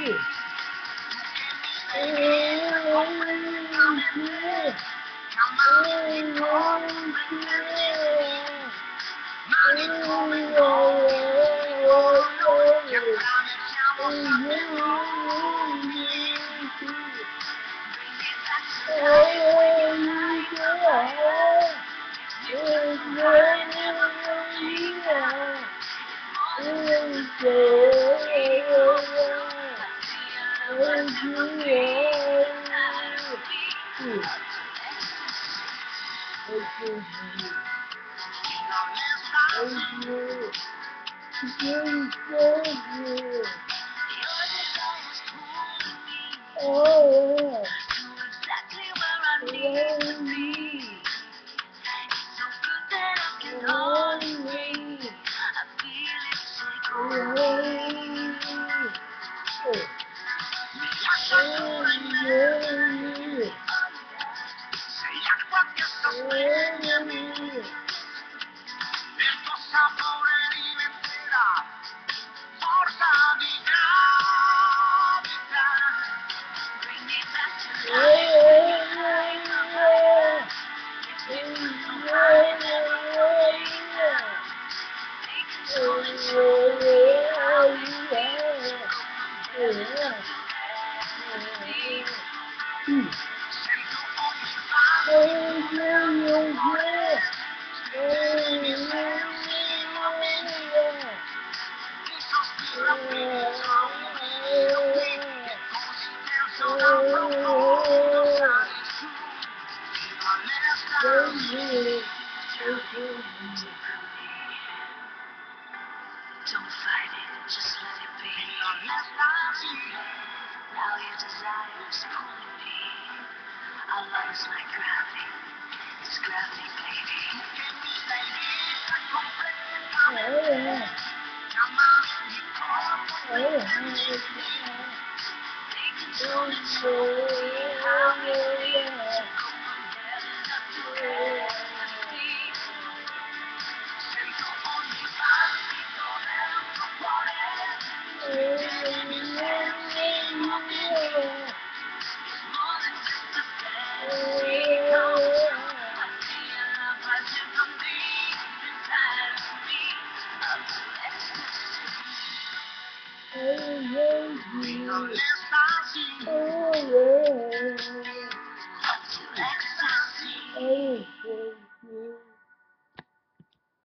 Yeah. Oh, Ven, mi. just let it be. Now your desire is pulling me. I low my gravity? It's gravity, baby. Oh, yeah. Oh, yeah. Oh, yeah. Oh, yeah.